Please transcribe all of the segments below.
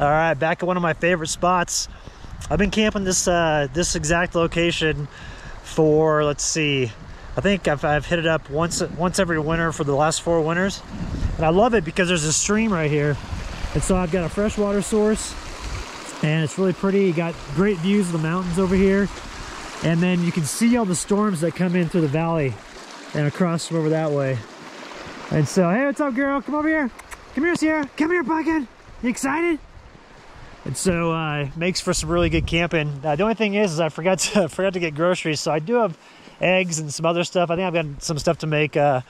All right, back at one of my favorite spots. I've been camping this uh, this exact location for let's see, I think I've, I've hit it up once once every winter for the last four winters, and I love it because there's a stream right here, and so I've got a freshwater source, and it's really pretty. You got great views of the mountains over here, and then you can see all the storms that come in through the valley and across from over that way. And so, hey, what's up, girl? Come over here. Come here, Sierra. Come here, Pumpkin. You excited? And so uh, makes for some really good camping. Uh, the only thing is, is I forgot to forgot to get groceries, so I do have eggs and some other stuff. I think I've got some stuff to make uh,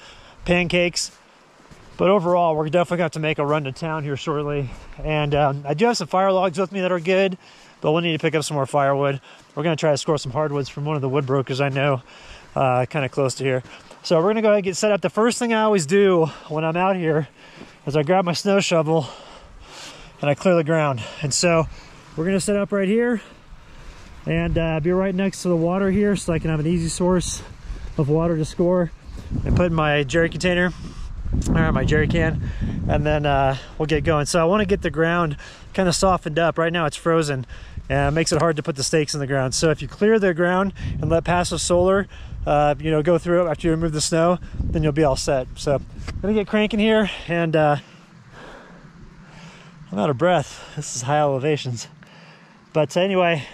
pancakes. But overall, we're definitely going to have to make a run to town here shortly. And um, I do have some fire logs with me that are good, but we'll need to pick up some more firewood. We're going to try to score some hardwoods from one of the wood brokers I know uh, kind of close to here. So we're going to go ahead and get set up. The first thing I always do when I'm out here is I grab my snow shovel and I clear the ground. And so we're gonna set up right here and uh, be right next to the water here so I can have an easy source of water to score and put in my jerry container or my jerry can and then uh, we'll get going. So I wanna get the ground kind of softened up. Right now it's frozen and it makes it hard to put the stakes in the ground. So if you clear the ground and let passive solar uh, you know, go through it after you remove the snow, then you'll be all set. So I'm gonna get cranking here and uh, I'm out of breath. This is high elevations. But anyway,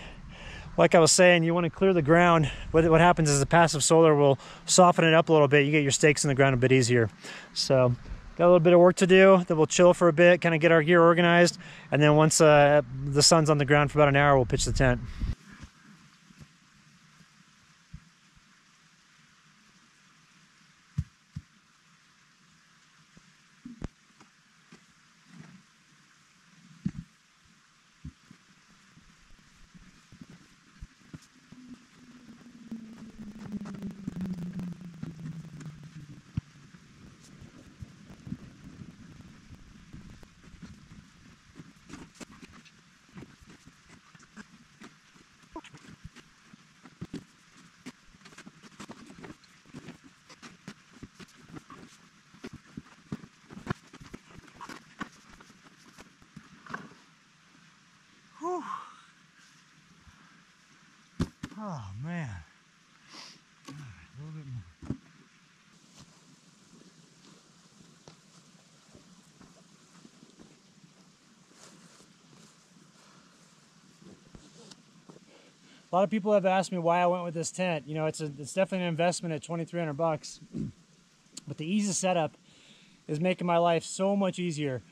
like I was saying, you want to clear the ground. What, what happens is the passive solar will soften it up a little bit. You get your stakes in the ground a bit easier. So got a little bit of work to do. Then we'll chill for a bit, kind of get our gear organized. And then once uh, the sun's on the ground for about an hour, we'll pitch the tent. Oh man. a little bit more. A lot of people have asked me why I went with this tent. You know, it's a, it's definitely an investment at 2,300 bucks, but the easy setup is making my life so much easier.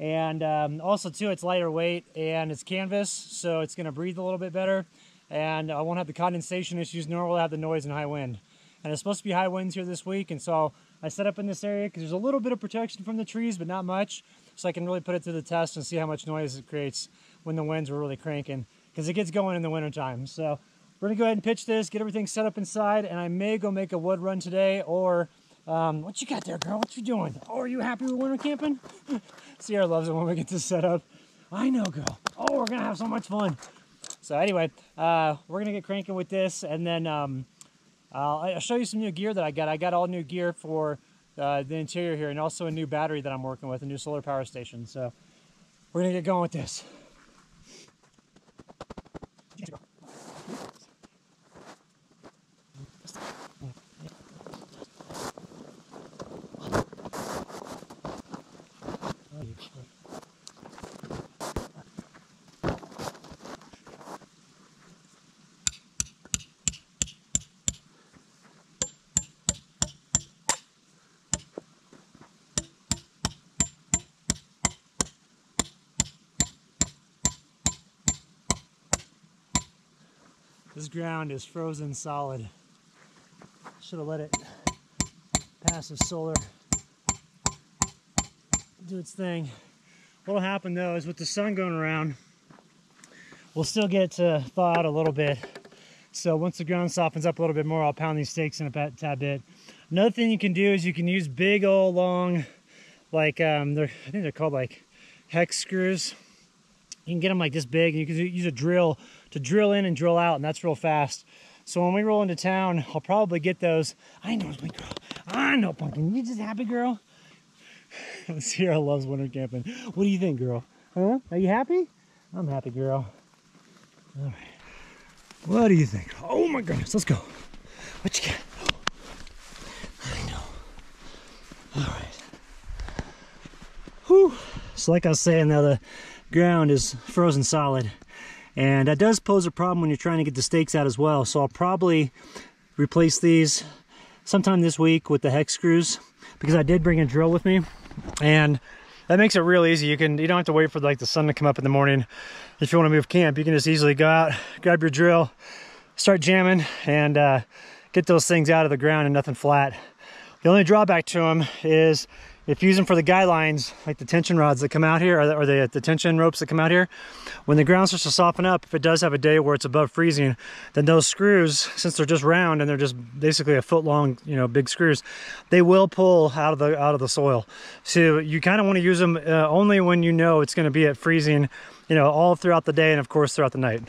And um, also too, it's lighter weight and it's canvas, so it's gonna breathe a little bit better and I won't have the condensation issues, nor will I have the noise and high wind. And it's supposed to be high winds here this week, and so I set up in this area because there's a little bit of protection from the trees, but not much, so I can really put it to the test and see how much noise it creates when the winds are really cranking, because it gets going in the wintertime. So we're gonna go ahead and pitch this, get everything set up inside, and I may go make a wood run today, or um, what you got there, girl? What you doing? Oh, are you happy with winter camping? Sierra loves it when we get this set up. I know, girl. Oh, we're gonna have so much fun. So anyway, uh, we're gonna get cranking with this, and then um, I'll, I'll, show you some new gear that I got. I got all new gear for uh, the interior here, and also a new battery that I'm working with, a new solar power station. So we're gonna get going with this. This ground is frozen solid. Should have let it passive solar do its thing. What'll happen though is with the sun going around, we'll still get to thaw out a little bit. So once the ground softens up a little bit more, I'll pound these stakes in a tad bit. Another thing you can do is you can use big old long, like um, they're, I think they're called like hex screws. You can get them like this big. You can use a drill to drill in and drill out, and that's real fast. So when we roll into town, I'll probably get those. I know, my girl. I know, Pumpkin. You just happy, girl? Sierra loves winter camping. What do you think, girl? Huh? Are you happy? I'm happy, girl. All right. What do you think? Oh my goodness, let's go. What you got? I know. All right. Whew. So like I was saying, now the ground is frozen solid. And that does pose a problem when you're trying to get the stakes out as well. So I'll probably replace these sometime this week with the hex screws because I did bring a drill with me. And that makes it real easy. You can you don't have to wait for like the sun to come up in the morning. If you want to move camp, you can just easily go out, grab your drill, start jamming, and uh, get those things out of the ground and nothing flat. The only drawback to them is if you use them for the guy lines, like the tension rods that come out here, or the, or the, the, tension ropes that come out here, when the ground starts to soften up, if it does have a day where it's above freezing, then those screws, since they're just round and they're just basically a foot long, you know, big screws, they will pull out of the out of the soil. So you kind of want to use them uh, only when you know it's going to be at freezing, you know, all throughout the day and of course throughout the night.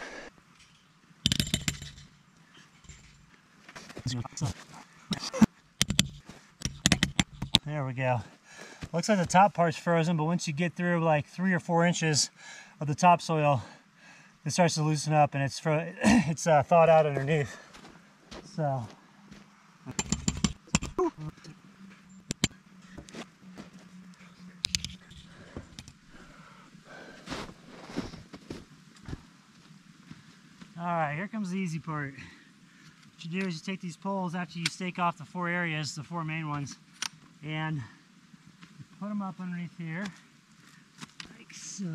There we go. Looks like the top part's frozen, but once you get through like three or four inches of the topsoil, it starts to loosen up and it's it's uh, thawed out underneath. So. All right, here comes the easy part. What you do is you take these poles after you stake off the four areas, the four main ones, and put them up underneath here, like so.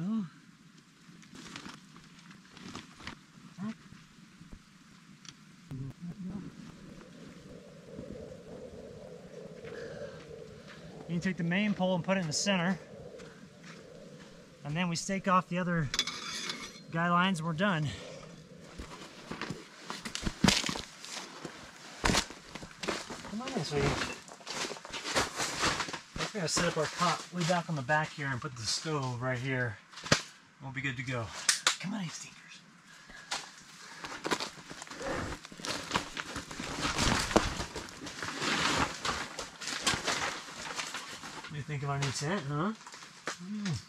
You take the main pole and put it in the center. And then we stake off the other guy lines and we're done. Come on sweetie. Gotta set up our cot way back on the back here and put the stove right here. We'll be good to go. Come on, Steve. You think of our new tent, huh? Mm.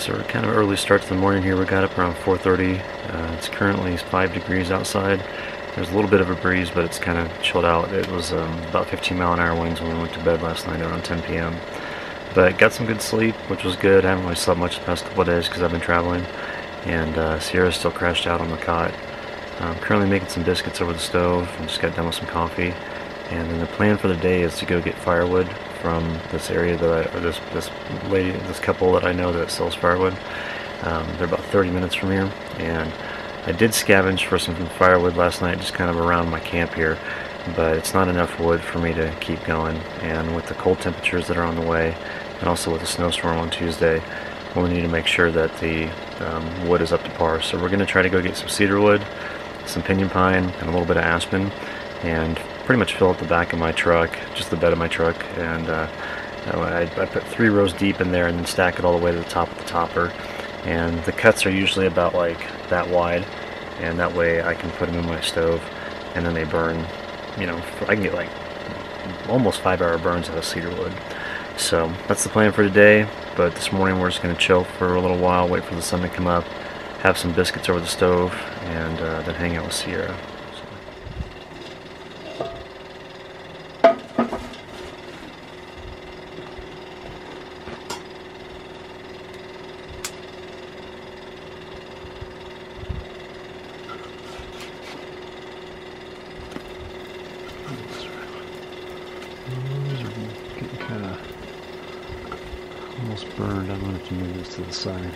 So we're kind of early start to the morning here. We got up around 4.30. Uh, it's currently 5 degrees outside. There's a little bit of a breeze, but it's kind of chilled out. It was um, about 15 mile an hour winds when we went to bed last night around 10 p.m. But got some good sleep, which was good. I haven't really slept much the past couple days because I've been traveling. And uh, Sierra's still crashed out on the cot. I'm currently making some biscuits over the stove and just got done with some coffee. And then the plan for the day is to go get firewood from this area that I, or this this lady, this couple that I know that sells firewood. Um, they're about 30 minutes from here, and I did scavenge for some firewood last night, just kind of around my camp here, but it's not enough wood for me to keep going. And with the cold temperatures that are on the way, and also with the snowstorm on Tuesday, we'll need to make sure that the um, wood is up to par. So we're going to try to go get some cedar wood, some pinyon pine, and a little bit of aspen, and pretty much fill up the back of my truck, just the bed of my truck, and uh, I, I, put three rows deep in there and then stack it all the way to the top of the topper. And the cuts are usually about like that wide, and that way I can put them in my stove, and then they burn. You know, I can get like almost five-hour burns out of cedar wood. So that's the plan for today. But this morning we're just going to chill for a little while, wait for the sun to come up, have some biscuits over the stove, and uh, then hang out with Sierra. To move this to the side.